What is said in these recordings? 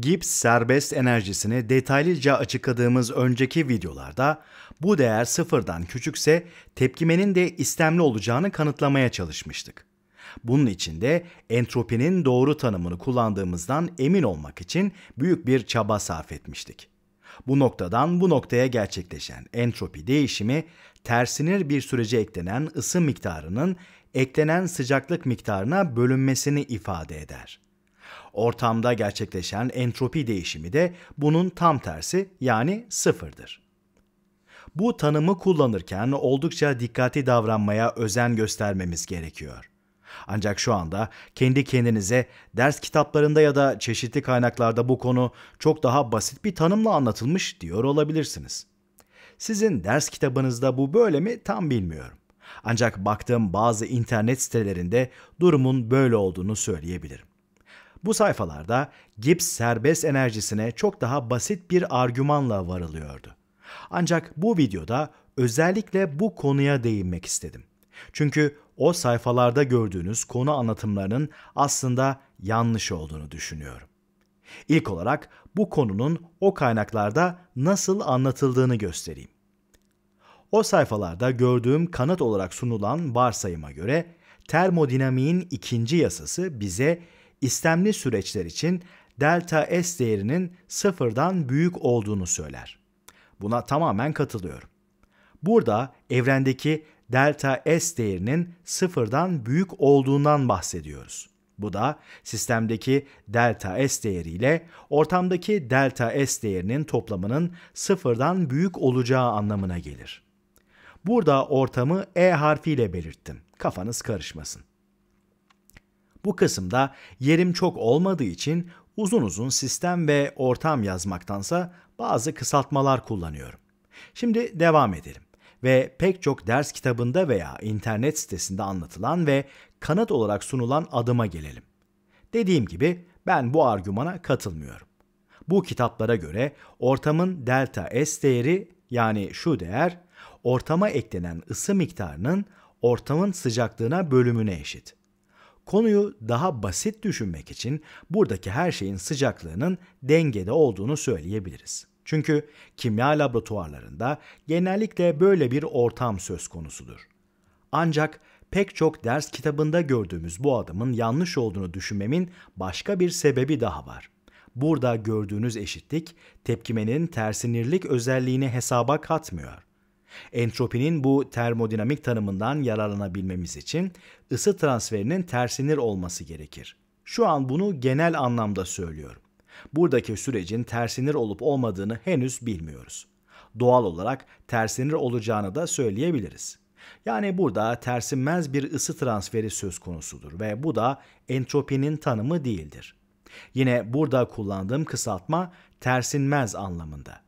Gibbs serbest enerjisini detaylıca açıkladığımız önceki videolarda bu değer sıfırdan küçükse tepkimenin de istemli olacağını kanıtlamaya çalışmıştık. Bunun için de entropinin doğru tanımını kullandığımızdan emin olmak için büyük bir çaba sarf etmiştik. Bu noktadan bu noktaya gerçekleşen entropi değişimi tersinir bir sürece eklenen ısı miktarının eklenen sıcaklık miktarına bölünmesini ifade eder. Ortamda gerçekleşen entropi değişimi de bunun tam tersi yani sıfırdır. Bu tanımı kullanırken oldukça dikkatli davranmaya özen göstermemiz gerekiyor. Ancak şu anda kendi kendinize ders kitaplarında ya da çeşitli kaynaklarda bu konu çok daha basit bir tanımla anlatılmış diyor olabilirsiniz. Sizin ders kitabınızda bu böyle mi tam bilmiyorum. Ancak baktığım bazı internet sitelerinde durumun böyle olduğunu söyleyebilirim. Bu sayfalarda Gibbs serbest enerjisine çok daha basit bir argümanla varılıyordu. Ancak bu videoda özellikle bu konuya değinmek istedim. Çünkü o sayfalarda gördüğünüz konu anlatımlarının aslında yanlış olduğunu düşünüyorum. İlk olarak bu konunun o kaynaklarda nasıl anlatıldığını göstereyim. O sayfalarda gördüğüm kanıt olarak sunulan varsayıma göre termodinamiğin ikinci yasası bize istemli süreçler için delta S değerinin sıfırdan büyük olduğunu söyler. Buna tamamen katılıyorum. Burada evrendeki delta S değerinin sıfırdan büyük olduğundan bahsediyoruz. Bu da sistemdeki delta S değeri ile ortamdaki delta S değerinin toplamının sıfırdan büyük olacağı anlamına gelir. Burada ortamı E harfiyle belirttim. Kafanız karışmasın. Bu kısımda yerim çok olmadığı için uzun uzun sistem ve ortam yazmaktansa bazı kısaltmalar kullanıyorum. Şimdi devam edelim ve pek çok ders kitabında veya internet sitesinde anlatılan ve kanıt olarak sunulan adıma gelelim. Dediğim gibi ben bu argümana katılmıyorum. Bu kitaplara göre ortamın delta S değeri yani şu değer ortama eklenen ısı miktarının ortamın sıcaklığına bölümüne eşit. Konuyu daha basit düşünmek için buradaki her şeyin sıcaklığının dengede olduğunu söyleyebiliriz. Çünkü kimya laboratuvarlarında genellikle böyle bir ortam söz konusudur. Ancak pek çok ders kitabında gördüğümüz bu adımın yanlış olduğunu düşünmemin başka bir sebebi daha var. Burada gördüğünüz eşitlik tepkimenin tersinirlik özelliğini hesaba katmıyor. Entropinin bu termodinamik tanımından yararlanabilmemiz için ısı transferinin tersinir olması gerekir. Şu an bunu genel anlamda söylüyorum. Buradaki sürecin tersinir olup olmadığını henüz bilmiyoruz. Doğal olarak tersinir olacağını da söyleyebiliriz. Yani burada tersinmez bir ısı transferi söz konusudur ve bu da entropinin tanımı değildir. Yine burada kullandığım kısaltma tersinmez anlamında.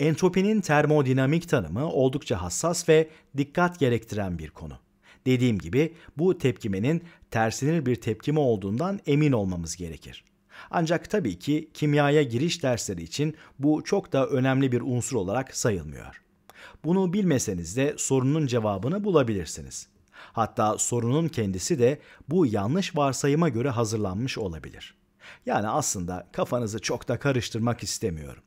Entropinin termodinamik tanımı oldukça hassas ve dikkat gerektiren bir konu. Dediğim gibi bu tepkimenin tersinir bir tepkime olduğundan emin olmamız gerekir. Ancak tabii ki kimyaya giriş dersleri için bu çok da önemli bir unsur olarak sayılmıyor. Bunu bilmeseniz de sorunun cevabını bulabilirsiniz. Hatta sorunun kendisi de bu yanlış varsayıma göre hazırlanmış olabilir. Yani aslında kafanızı çok da karıştırmak istemiyorum.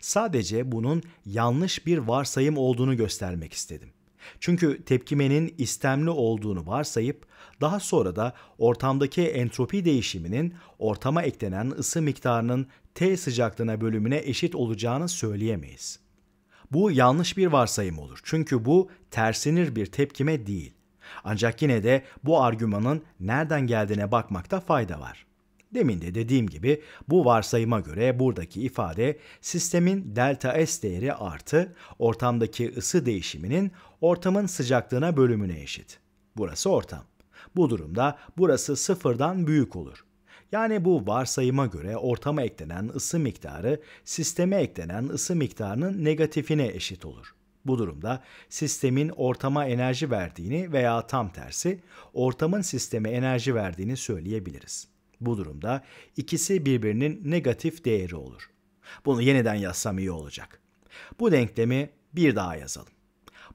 Sadece bunun yanlış bir varsayım olduğunu göstermek istedim. Çünkü tepkimenin istemli olduğunu varsayıp daha sonra da ortamdaki entropi değişiminin ortama eklenen ısı miktarının T sıcaklığına bölümüne eşit olacağını söyleyemeyiz. Bu yanlış bir varsayım olur. Çünkü bu tersinir bir tepkime değil. Ancak yine de bu argümanın nereden geldiğine bakmakta fayda var. Demin de dediğim gibi bu varsayıma göre buradaki ifade sistemin delta S değeri artı ortamdaki ısı değişiminin ortamın sıcaklığına bölümüne eşit. Burası ortam. Bu durumda burası sıfırdan büyük olur. Yani bu varsayıma göre ortama eklenen ısı miktarı sisteme eklenen ısı miktarının negatifine eşit olur. Bu durumda sistemin ortama enerji verdiğini veya tam tersi ortamın sisteme enerji verdiğini söyleyebiliriz. Bu durumda ikisi birbirinin negatif değeri olur. Bunu yeniden yazsam iyi olacak. Bu denklemi bir daha yazalım.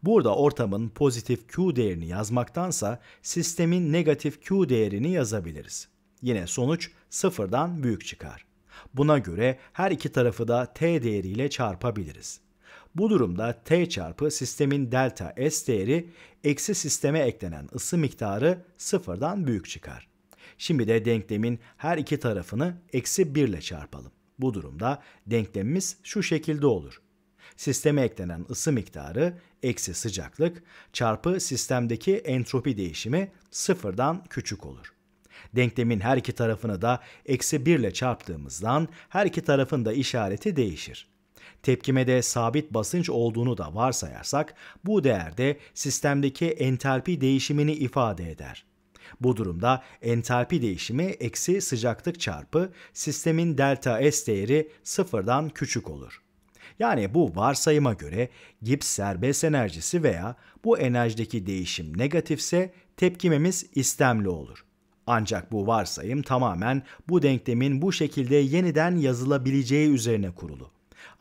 Burada ortamın pozitif Q değerini yazmaktansa sistemin negatif Q değerini yazabiliriz. Yine sonuç sıfırdan büyük çıkar. Buna göre her iki tarafı da t değeriyle çarpabiliriz. Bu durumda t çarpı sistemin delta S değeri eksi sisteme eklenen ısı miktarı sıfırdan büyük çıkar. Şimdi de denklemin her iki tarafını eksi 1 ile çarpalım. Bu durumda denklemimiz şu şekilde olur. Sisteme eklenen ısı miktarı eksi sıcaklık çarpı sistemdeki entropi değişimi sıfırdan küçük olur. Denklemin her iki tarafını da eksi 1 ile çarptığımızdan her iki tarafın da işareti değişir. Tepkimede sabit basınç olduğunu da varsayarsak bu değerde sistemdeki entalpi değişimini ifade eder. Bu durumda entalpi değişimi eksi sıcaklık çarpı sistemin delta S değeri sıfırdan küçük olur. Yani bu varsayıma göre gips serbest enerjisi veya bu enerjideki değişim negatifse tepkimemiz istemli olur. Ancak bu varsayım tamamen bu denklemin bu şekilde yeniden yazılabileceği üzerine kurulu.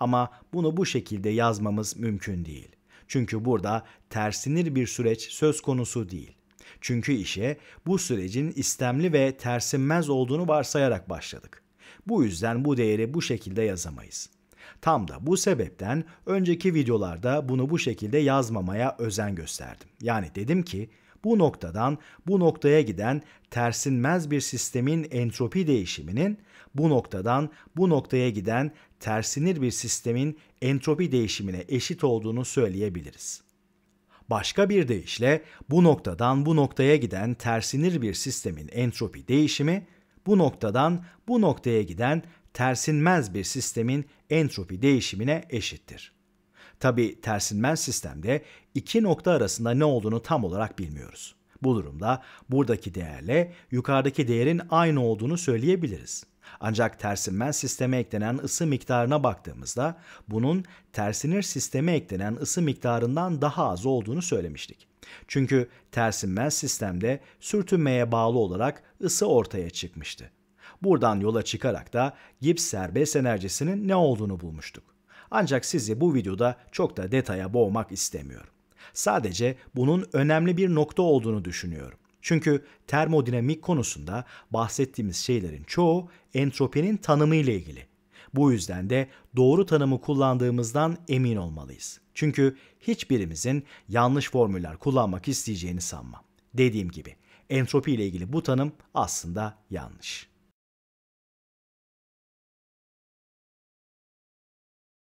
Ama bunu bu şekilde yazmamız mümkün değil. Çünkü burada tersinir bir süreç söz konusu değil. Çünkü işe bu sürecin istemli ve tersinmez olduğunu varsayarak başladık. Bu yüzden bu değeri bu şekilde yazamayız. Tam da bu sebepten önceki videolarda bunu bu şekilde yazmamaya özen gösterdim. Yani dedim ki bu noktadan bu noktaya giden tersinmez bir sistemin entropi değişiminin bu noktadan bu noktaya giden tersinir bir sistemin entropi değişimine eşit olduğunu söyleyebiliriz. Başka bir deyişle bu noktadan bu noktaya giden tersinir bir sistemin entropi değişimi bu noktadan bu noktaya giden tersinmez bir sistemin entropi değişimine eşittir. Tabi tersinmez sistemde iki nokta arasında ne olduğunu tam olarak bilmiyoruz. Bu durumda buradaki değerle yukarıdaki değerin aynı olduğunu söyleyebiliriz. Ancak tersinmez sisteme eklenen ısı miktarına baktığımızda bunun tersinir sisteme eklenen ısı miktarından daha az olduğunu söylemiştik. Çünkü tersinmez sistemde sürtünmeye bağlı olarak ısı ortaya çıkmıştı. Buradan yola çıkarak da gips serbest enerjisinin ne olduğunu bulmuştuk. Ancak sizi bu videoda çok da detaya boğmak istemiyorum. Sadece bunun önemli bir nokta olduğunu düşünüyorum. Çünkü termodinamik konusunda bahsettiğimiz şeylerin çoğu entropinin tanımı ile ilgili. Bu yüzden de doğru tanımı kullandığımızdan emin olmalıyız. Çünkü hiçbirimizin yanlış formüller kullanmak isteyeceğini sanmam. Dediğim gibi entropi ile ilgili bu tanım aslında yanlış.